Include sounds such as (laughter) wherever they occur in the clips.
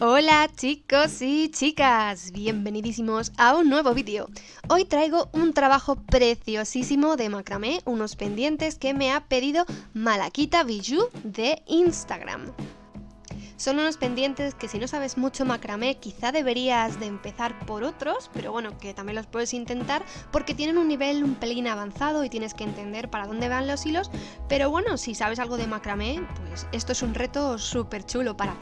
Hola chicos y chicas, bienvenidísimos a un nuevo vídeo. Hoy traigo un trabajo preciosísimo de macramé, unos pendientes que me ha pedido Malaquita Bijou de Instagram. Son unos pendientes que si no sabes mucho macramé quizá deberías de empezar por otros, pero bueno, que también los puedes intentar porque tienen un nivel un pelín avanzado y tienes que entender para dónde van los hilos, pero bueno, si sabes algo de macramé, pues esto es un reto súper chulo para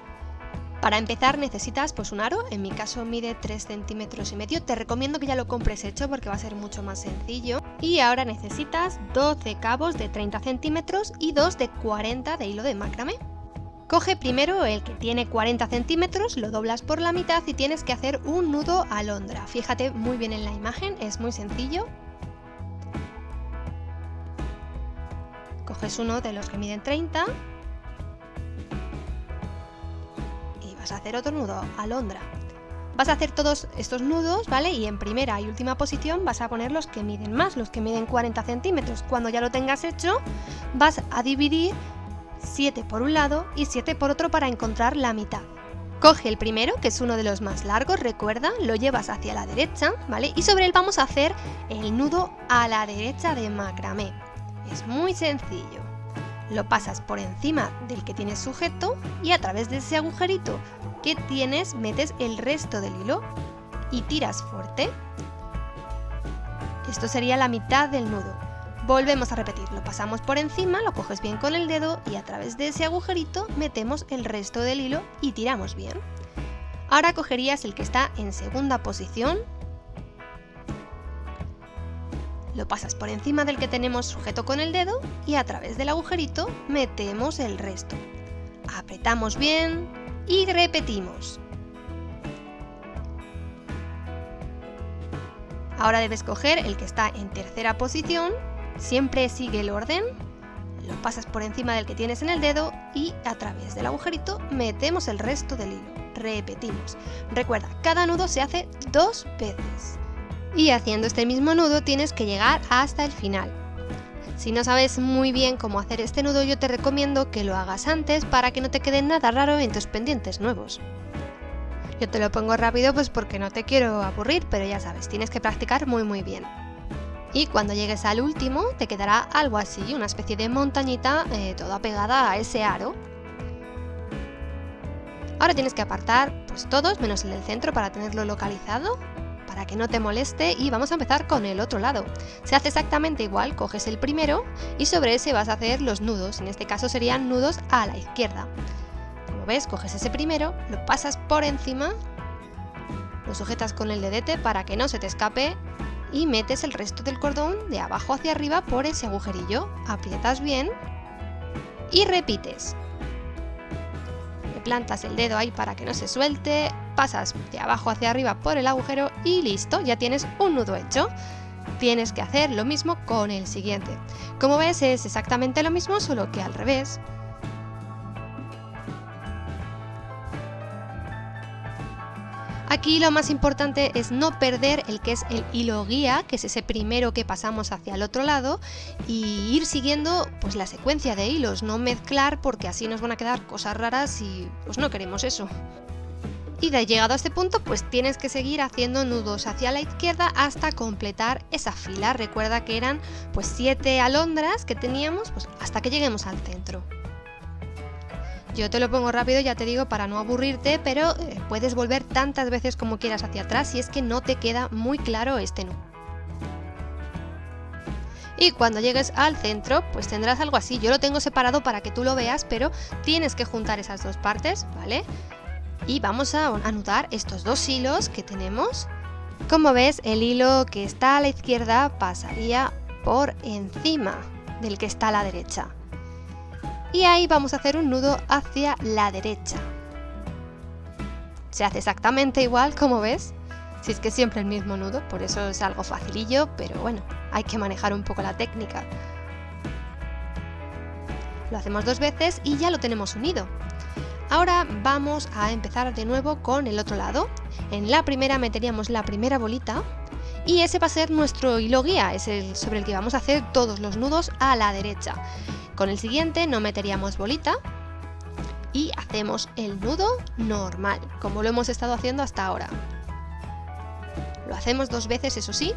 para empezar necesitas pues un aro, en mi caso mide 3 centímetros y medio, te recomiendo que ya lo compres hecho porque va a ser mucho más sencillo. Y ahora necesitas 12 cabos de 30 centímetros y 2 de 40 de hilo de macramé. Coge primero el que tiene 40 centímetros, lo doblas por la mitad y tienes que hacer un nudo alondra. Fíjate muy bien en la imagen, es muy sencillo. Coges uno de los que miden 30 a hacer otro nudo alondra. Vas a hacer todos estos nudos, ¿vale? Y en primera y última posición vas a poner los que miden más, los que miden 40 centímetros. Cuando ya lo tengas hecho, vas a dividir 7 por un lado y 7 por otro para encontrar la mitad. Coge el primero, que es uno de los más largos, recuerda, lo llevas hacia la derecha, ¿vale? Y sobre él vamos a hacer el nudo a la derecha de macramé. Es muy sencillo lo pasas por encima del que tienes sujeto y a través de ese agujerito que tienes metes el resto del hilo y tiras fuerte. Esto sería la mitad del nudo. Volvemos a repetir, lo pasamos por encima, lo coges bien con el dedo y a través de ese agujerito metemos el resto del hilo y tiramos bien. Ahora cogerías el que está en segunda posición lo pasas por encima del que tenemos sujeto con el dedo y a través del agujerito metemos el resto. Apretamos bien y repetimos. Ahora debes coger el que está en tercera posición, siempre sigue el orden, lo pasas por encima del que tienes en el dedo y a través del agujerito metemos el resto del hilo. Repetimos. Recuerda, cada nudo se hace dos veces y haciendo este mismo nudo tienes que llegar hasta el final. Si no sabes muy bien cómo hacer este nudo yo te recomiendo que lo hagas antes para que no te quede nada raro en tus pendientes nuevos. Yo te lo pongo rápido pues porque no te quiero aburrir, pero ya sabes, tienes que practicar muy muy bien. Y cuando llegues al último te quedará algo así, una especie de montañita eh, toda pegada a ese aro. Ahora tienes que apartar pues todos menos el del centro para tenerlo localizado para que no te moleste y vamos a empezar con el otro lado. Se hace exactamente igual, coges el primero y sobre ese vas a hacer los nudos, en este caso serían nudos a la izquierda. Como ves, coges ese primero, lo pasas por encima, lo sujetas con el dedete para que no se te escape y metes el resto del cordón de abajo hacia arriba por ese agujerillo, aprietas bien y repites. Plantas el dedo ahí para que no se suelte, pasas de abajo hacia arriba por el agujero y listo, ya tienes un nudo hecho. Tienes que hacer lo mismo con el siguiente. Como ves es exactamente lo mismo, solo que al revés. Aquí lo más importante es no perder el que es el hilo guía, que es ese primero que pasamos hacia el otro lado, y ir siguiendo pues la secuencia de hilos, no mezclar porque así nos van a quedar cosas raras y pues no queremos eso. Y de llegado a este punto, pues tienes que seguir haciendo nudos hacia la izquierda hasta completar esa fila. Recuerda que eran pues 7 alondras que teníamos pues, hasta que lleguemos al centro. Yo te lo pongo rápido, ya te digo, para no aburrirte, pero eh, puedes volver tantas veces como quieras hacia atrás si es que no te queda muy claro este nudo. Y cuando llegues al centro, pues tendrás algo así. Yo lo tengo separado para que tú lo veas, pero tienes que juntar esas dos partes, ¿vale? y vamos a anudar estos dos hilos que tenemos. Como ves, el hilo que está a la izquierda pasaría por encima del que está a la derecha. Y ahí vamos a hacer un nudo hacia la derecha. Se hace exactamente igual, como ves, si es que siempre el mismo nudo, por eso es algo facilillo, pero bueno, hay que manejar un poco la técnica. Lo hacemos dos veces y ya lo tenemos unido. Ahora vamos a empezar de nuevo con el otro lado. En la primera meteríamos la primera bolita y ese va a ser nuestro hilo guía, es el sobre el que vamos a hacer todos los nudos a la derecha. Con el siguiente no meteríamos bolita y hacemos el nudo normal, como lo hemos estado haciendo hasta ahora. Lo hacemos dos veces, eso sí,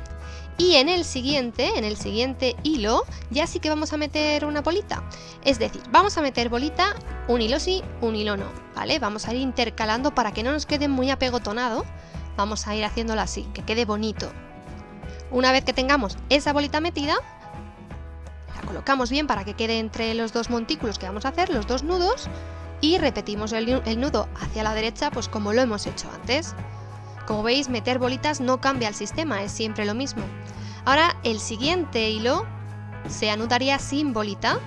y en el siguiente, en el siguiente hilo, ya sí que vamos a meter una bolita. Es decir, vamos a meter bolita, un hilo sí, un hilo no, ¿vale? Vamos a ir intercalando para que no nos quede muy apegotonado. Vamos a ir haciéndolo así, que quede bonito. Una vez que tengamos esa bolita metida, colocamos bien para que quede entre los dos montículos que vamos a hacer, los dos nudos, y repetimos el, nudo hacia la derecha, pues como lo hemos hecho antes. Como veis, meter bolitas no cambia el sistema, es siempre lo mismo. Ahora el siguiente hilo se anudaría sin bolita.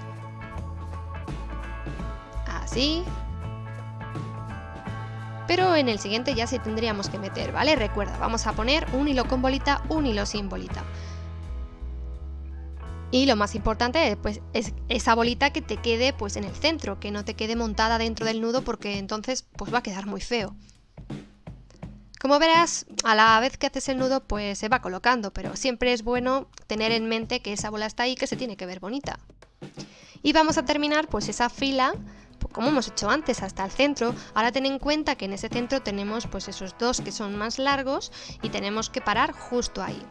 Así. Pero en el siguiente ya sí tendríamos que meter, ¿vale? Recuerda, vamos a poner un hilo con bolita, un hilo sin bolita. Y lo más importante pues, es esa bolita que te quede pues, en el centro, que no te quede montada dentro del nudo porque entonces pues, va a quedar muy feo. Como verás, a la vez que haces el nudo, pues se va colocando, pero siempre es bueno tener en mente que esa bola está ahí, que se tiene que ver bonita. Y vamos a terminar pues esa fila como hemos hecho antes hasta el centro, ahora ten en cuenta que en ese centro tenemos pues esos dos que son más largos y tenemos que parar justo ahí.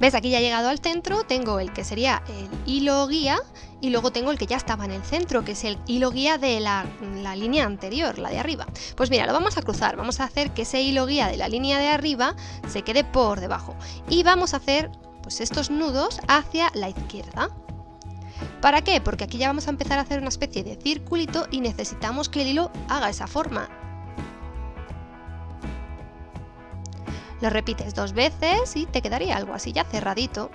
¿Ves? Aquí ya he llegado al centro, tengo el que sería el hilo guía y luego tengo el que ya estaba en el centro, que es el hilo guía de la, línea anterior, la de arriba. Pues mira, lo vamos a cruzar, vamos a hacer que ese hilo guía de la línea de arriba se quede por debajo y vamos a hacer pues estos nudos hacia la izquierda. ¿Para qué? Porque aquí ya vamos a empezar a hacer una especie de circulito y necesitamos que el hilo haga esa forma. Lo repites dos veces y te quedaría algo así ya cerradito.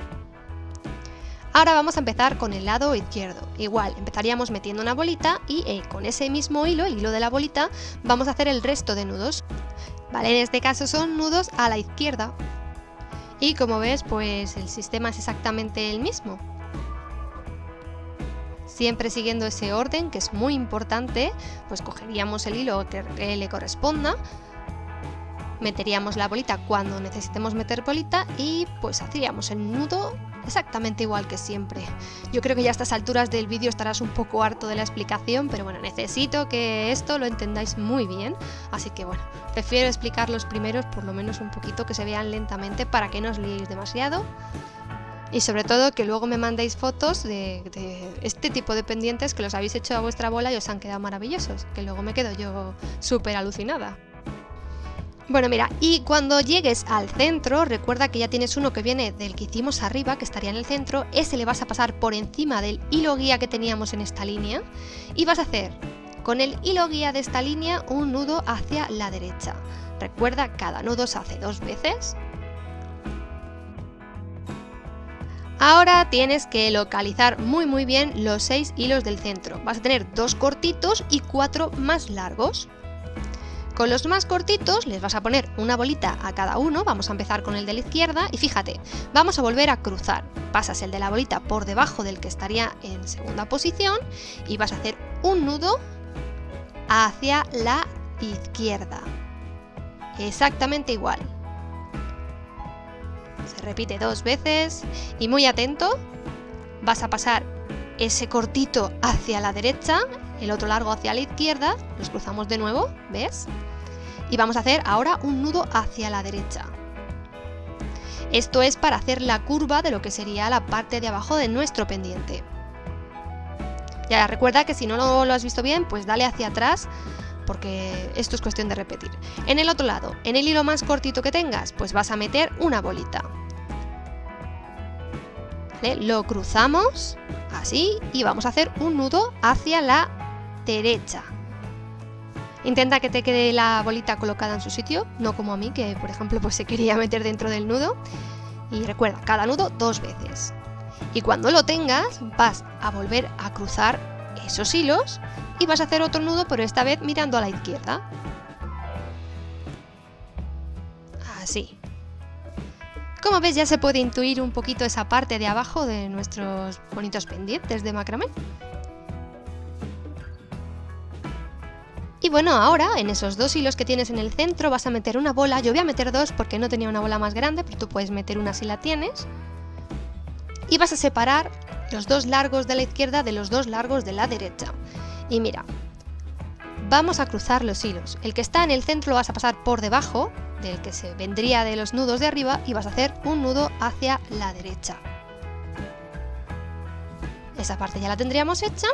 Ahora vamos a empezar con el lado izquierdo. Igual, empezaríamos metiendo una bolita y eh, con ese mismo hilo, el hilo de la bolita, vamos a hacer el resto de nudos. Vale, en este caso son nudos a la izquierda. Y como ves, pues el sistema es exactamente el mismo. Siempre siguiendo ese orden, que es muy importante, pues cogeríamos el hilo que le corresponda, meteríamos la bolita cuando necesitemos meter bolita y pues hacíamos el nudo exactamente igual que siempre. Yo creo que ya a estas alturas del vídeo estarás un poco harto de la explicación, pero bueno, necesito que esto lo entendáis muy bien, así que bueno, prefiero explicar los primeros por lo menos un poquito que se vean lentamente para que no os liéis demasiado. Y sobre todo que luego me mandéis fotos de, de, este tipo de pendientes que los habéis hecho a vuestra bola y os han quedado maravillosos, que luego me quedo yo súper alucinada. Bueno, mira, y cuando llegues al centro, recuerda que ya tienes uno que viene del que hicimos arriba, que estaría en el centro, ese le vas a pasar por encima del hilo guía que teníamos en esta línea y vas a hacer con el hilo guía de esta línea un nudo hacia la derecha. Recuerda, cada nudo se hace dos veces. Ahora tienes que localizar muy muy bien los seis hilos del centro. Vas a tener dos cortitos y cuatro más largos. Con los más cortitos les vas a poner una bolita a cada uno, vamos a empezar con el de la izquierda y fíjate, vamos a volver a cruzar. Pasas el de la bolita por debajo del que estaría en segunda posición y vas a hacer un nudo hacia la izquierda. Exactamente igual. Se repite dos veces y muy atento, vas a pasar ese cortito hacia la derecha, el otro largo hacia la izquierda, los cruzamos de nuevo, ¿ves? Y vamos a hacer ahora un nudo hacia la derecha. Esto es para hacer la curva de lo que sería la parte de abajo de nuestro pendiente. Ya recuerda que si no lo has visto bien, pues dale hacia atrás porque esto es cuestión de repetir. En el otro lado, en el hilo más cortito que tengas, pues vas a meter una bolita. Lo cruzamos así y vamos a hacer un nudo hacia la derecha. Intenta que te quede la bolita colocada en su sitio, no como a mí, que por ejemplo pues se quería (laughs) meter dentro del nudo. Y recuerda, cada nudo dos veces. Y cuando lo tengas, vas a volver a cruzar esos hilos y vas a hacer otro nudo, pero esta vez mirando a la izquierda. Así. Como ves ya se puede intuir un poquito esa parte de abajo de nuestros bonitos pendientes de macramé. Y bueno, ahora en esos dos hilos que tienes en el centro vas a meter una bola. Yo voy a meter dos porque no tenía una bola más grande, pero tú puedes meter una si la tienes. Y vas a separar los dos largos de la izquierda de los dos largos de la derecha. Y mira, vamos a cruzar los hilos. El que está en el centro lo vas a pasar por debajo del que se vendría de los nudos de arriba y vas a hacer un nudo hacia la derecha. Esa parte ya la tendríamos hecha.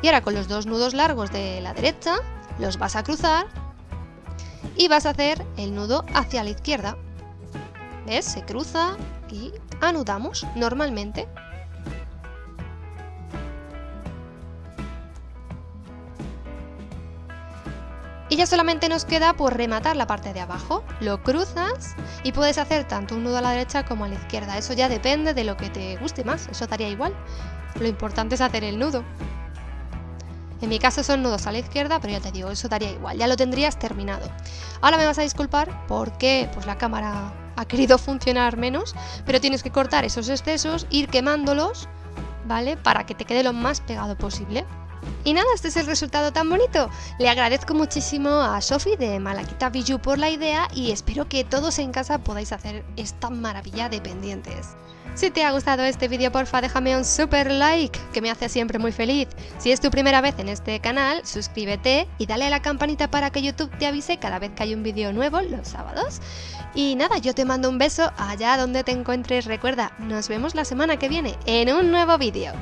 Y ahora con los dos nudos largos de la derecha los vas a cruzar y vas a hacer el nudo hacia la izquierda. ¿Ves? Se cruza y anudamos normalmente. Y ya solamente nos queda por rematar la parte de abajo. Lo cruzas y puedes hacer tanto un nudo a la derecha como a la izquierda. Eso ya depende de lo que te guste más, eso daría igual. Lo importante es hacer el nudo. En mi caso son nudos a la izquierda, pero ya te digo, eso daría igual, ya lo tendrías terminado. Ahora me vas a disculpar porque pues, la cámara ha querido (laughs) funcionar menos, pero tienes que cortar esos excesos, ir quemándolos, ¿vale? Para que te quede lo más pegado posible. Y nada, este es el resultado tan bonito. Le agradezco muchísimo a Sofi de Malaquita Bijou por la idea y espero que todos en casa podáis hacer esta maravilla de pendientes. Si te ha gustado este vídeo porfa déjame un super like que me hace siempre muy feliz. Si es tu primera vez en este canal, suscríbete y dale a la campanita para que YouTube te avise cada vez que hay un vídeo nuevo los sábados. Y nada, yo te mando un beso allá donde te encuentres. Recuerda, nos vemos la semana que viene en un nuevo vídeo.